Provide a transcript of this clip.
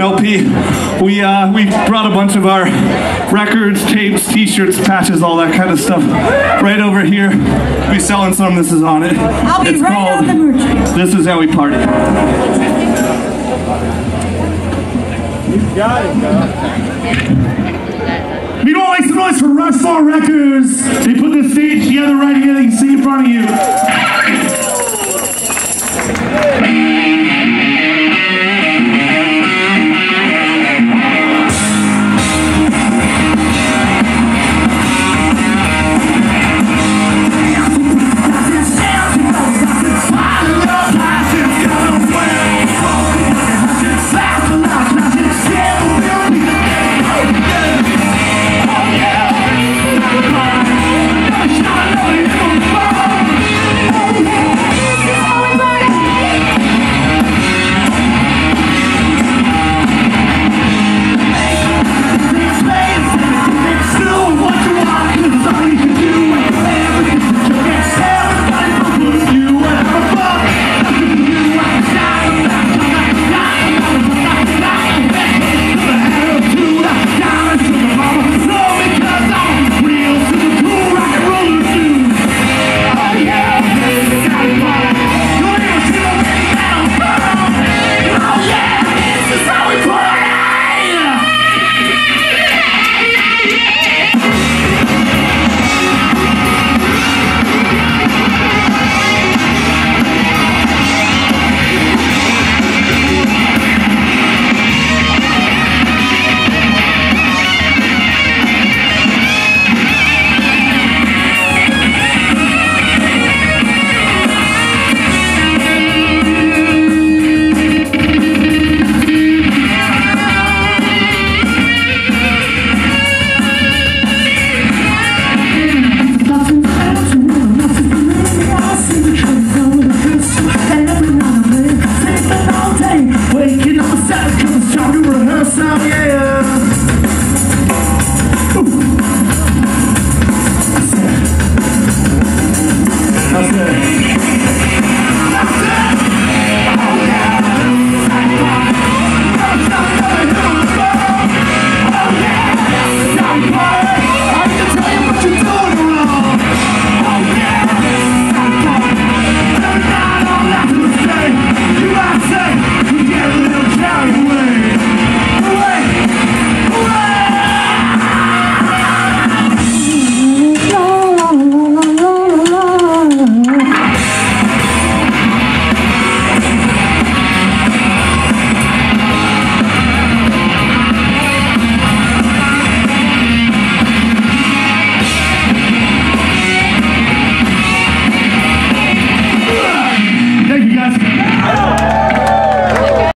LP. We uh, we brought a bunch of our records, tapes, T-shirts, patches, all that kind of stuff right over here. We selling some. This is on it. I'll be it's right called out the merch. This is how we party. you got it We don't make some noise for Rush Records. They put the stage together right here. They can see in front of you. Waking up beside cause it's time to rehearse now, yeah. That's it.